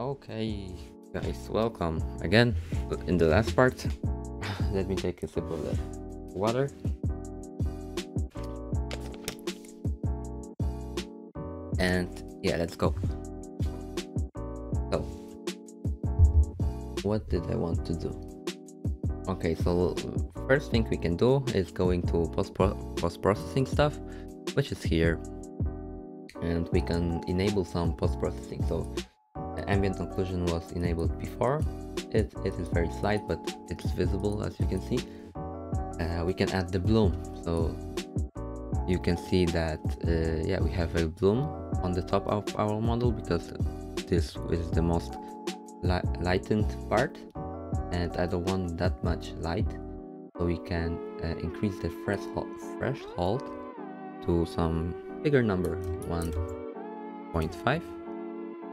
Okay, guys, welcome again. In the last part, let me take a sip of the water. And yeah, let's go. So, what did I want to do? Okay, so first thing we can do is going to post post processing stuff, which is here, and we can enable some post processing. So ambient occlusion was enabled before. It, it is very slight, but it's visible as you can see. Uh, we can add the bloom. So you can see that, uh, yeah, we have a bloom on the top of our model because this is the most li lightened part and I don't want that much light. So we can uh, increase the threshold, threshold to some bigger number, 1.5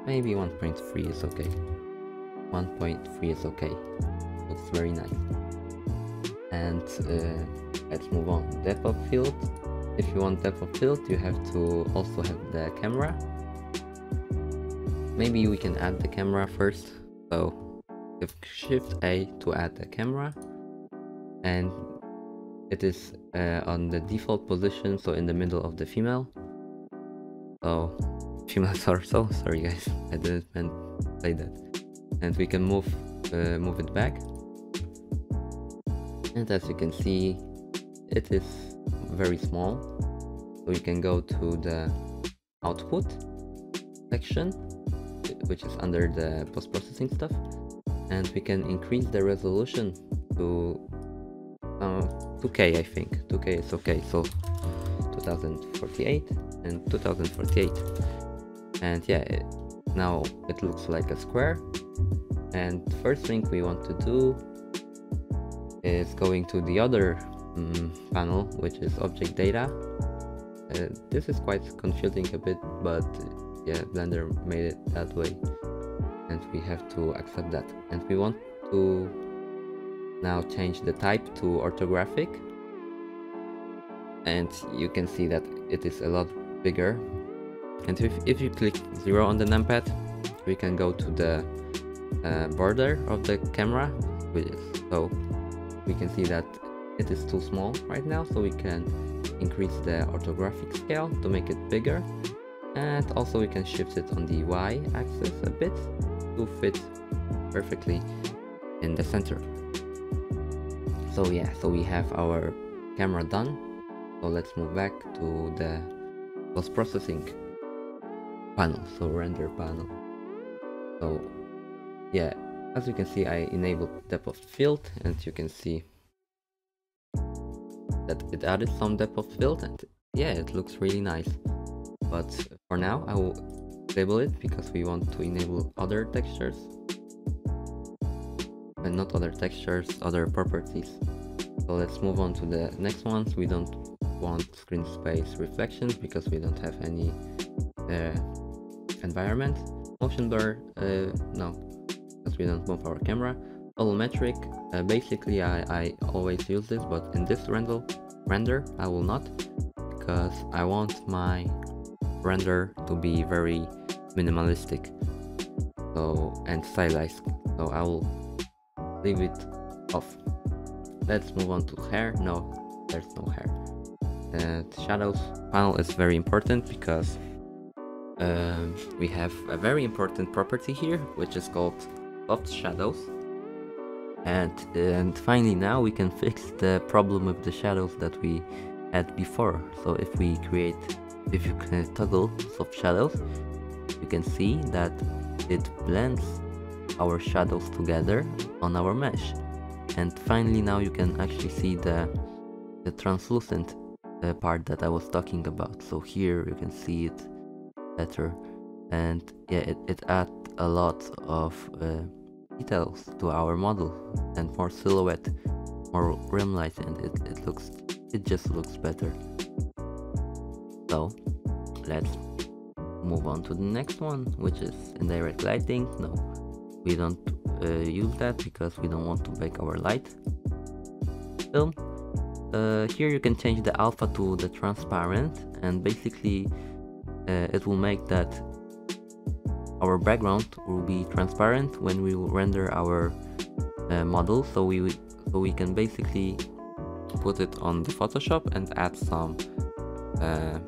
Maybe 1.3 is okay. 1.3 is okay. Looks very nice. And uh, let's move on. Depth of field. If you want depth of field, you have to also have the camera. Maybe we can add the camera first. So, if Shift A to add the camera, and it is uh, on the default position, so in the middle of the female. So female torso. Sorry guys, I didn't meant say that. And we can move uh, move it back. And as you can see, it is very small. So we can go to the output section, which is under the post-processing stuff. And we can increase the resolution to uh, 2K, I think. 2K is okay. So 2048 and 2048 and yeah it, now it looks like a square. And first thing we want to do is going to the other um, panel which is object data. Uh, this is quite confusing a bit but yeah blender made it that way. And we have to accept that. And we want to now change the type to orthographic. And you can see that it is a lot bigger and if, if you click 0 on the numpad we can go to the uh, border of the camera. So we can see that it is too small right now so we can increase the orthographic scale to make it bigger. And also we can shift it on the y axis a bit to fit perfectly in the center. So yeah so we have our camera done. So let's move back to the post-processing panel so render panel. So yeah as you can see I enabled depth of field and you can see that it added some depth of field and yeah it looks really nice. But for now I will disable it because we want to enable other textures. And not other textures other properties. So let's move on to the next ones. We don't want screen space reflections because we don't have any uh, environment. Motion blur, uh, no, because we don't move our camera. Volumetric, uh, basically I, I always use this, but in this render, render I will not, because I want my render to be very minimalistic so and stylized so I will leave it off let's move on to hair no there's no hair the shadows panel is very important because um, we have a very important property here, which is called soft shadows. And, and finally now we can fix the problem with the shadows that we had before. So if we create, if you can toggle soft shadows, you can see that it blends our shadows together on our mesh. And finally now you can actually see the, the translucent uh, part that I was talking about. So here you can see it better. And yeah it, it adds a lot of uh, details to our model and more silhouette more rim light and it, it looks it just looks better. So let's move on to the next one which is indirect lighting. No we don't uh, use that because we don't want to bake our light film. Uh, here you can change the alpha to the transparent and basically uh, it will make that our background will be transparent when we will render our uh, model. So we so we can basically put it on the Photoshop and add some uh,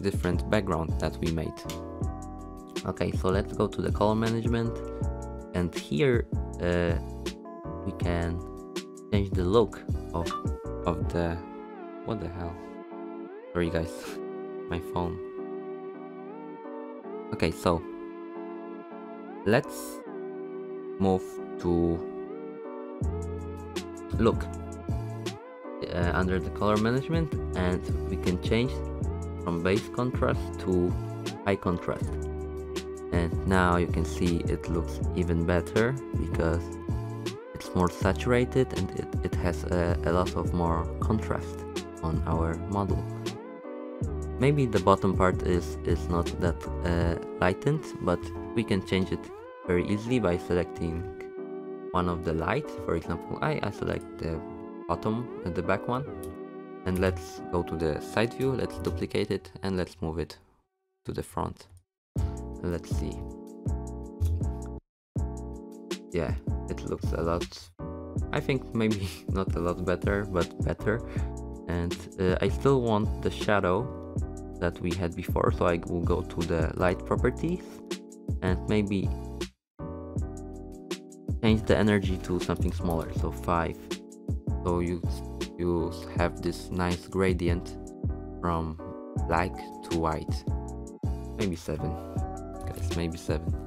different background that we made. Okay so let's go to the color management. And here uh, we can change the look of of the what the hell? Sorry guys. My phone okay so let's move to look uh, under the color management and we can change from base contrast to high contrast. And now you can see it looks even better because it's more saturated and it, it has a, a lot of more contrast on our model maybe the bottom part is is not that uh, lightened but we can change it very easily by selecting one of the light for example I, I select the bottom uh, the back one. And let's go to the side view let's duplicate it and let's move it to the front. Let's see. Yeah it looks a lot I think maybe not a lot better but better. And uh, I still want the shadow that we had before so I will go to the light properties and maybe change the energy to something smaller so 5 so you you have this nice gradient from black to white. Maybe 7 guys maybe 7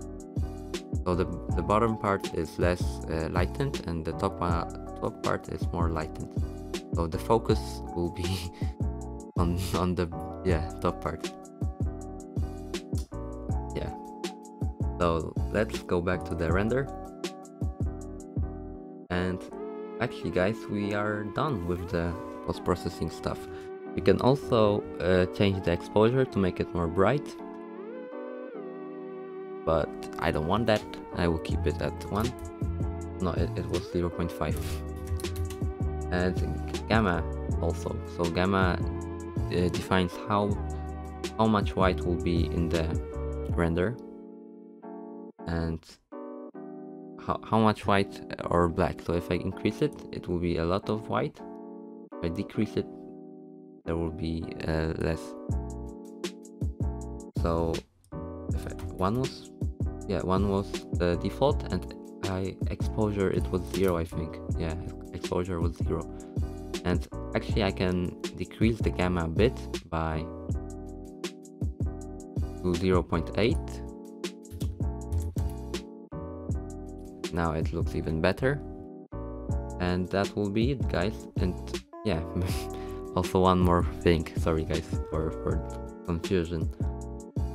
so the, the bottom part is less uh, lightened and the top, uh, top part is more lightened. So the focus will be on on the yeah top part. Yeah. So let's go back to the render. And actually guys we are done with the post-processing stuff. You can also uh, change the exposure to make it more bright. But I don't want that. I will keep it at 1 no it, it was 0.5 and gamma also. So gamma uh, defines how how much white will be in the render. And how, how much white or black. So if I increase it it will be a lot of white. If I decrease it there will be uh, less. So if I, one was yeah one was the default and I exposure it was zero I think. Yeah exposure was zero. And actually I can decrease the gamma a bit by to 0.8 now it looks even better. And that will be it guys. And yeah also one more thing. Sorry guys for for confusion.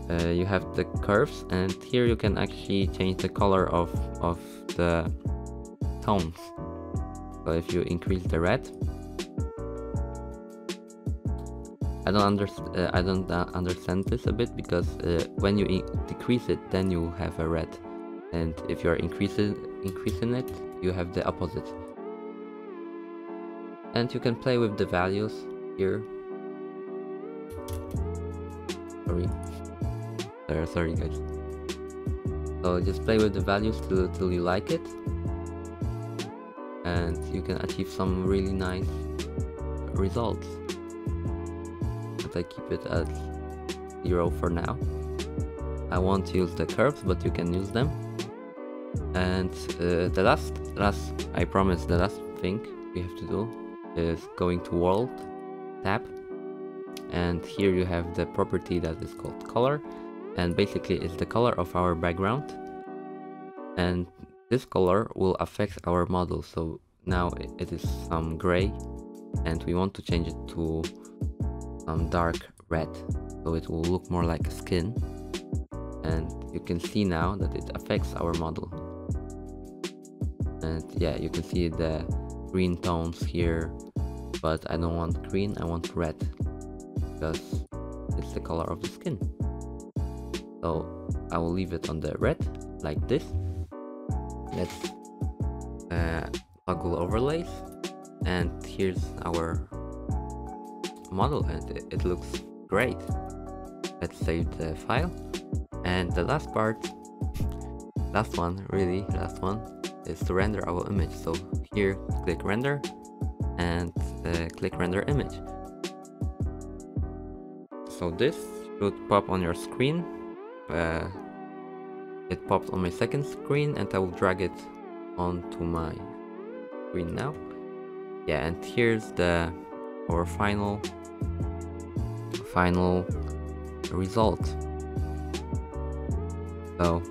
Uh, you have the curves and here you can actually change the color of of the tones. So if you increase the red I don't understand. Uh, I don't uh, understand this a bit because uh, when you decrease it, then you have a red. And if you're increasing increasing it you have the opposite. And you can play with the values here. Sorry. Sorry, sorry guys. So just play with the values till, till you like it. And you can achieve some really nice results I keep it at zero for now. I won't use the curves but you can use them. And uh, the last, last, I promise, the last thing we have to do is going to world tab. And here you have the property that is called color. And basically it's the color of our background. And this color will affect our model. So now it is some gray and we want to change it to some dark red. So it will look more like a skin. And you can see now that it affects our model. And yeah you can see the green tones here but I don't want green I want red because it's the color of the skin. So I will leave it on the red like this. Let's uh, toggle overlays. And here's our model and it, looks great let's save the file and the last part last one, really, last one, is to render our image. So here, click render and uh, click render image. So this should pop on your screen. Uh, it popped on my second screen and I will drag it onto my screen now. Yeah, and here's the our final final result. So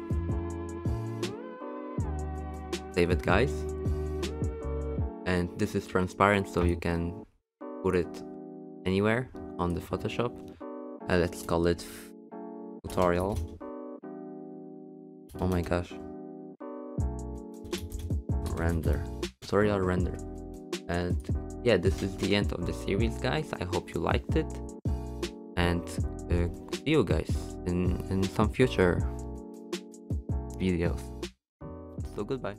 save it guys. And this is transparent so you can put it anywhere on the Photoshop. Uh, let's call it tutorial. Oh my gosh. Render. Tutorial render. And yeah, this is the end of the series guys. I hope you liked it. And uh, see you guys in, in some future videos. So goodbye.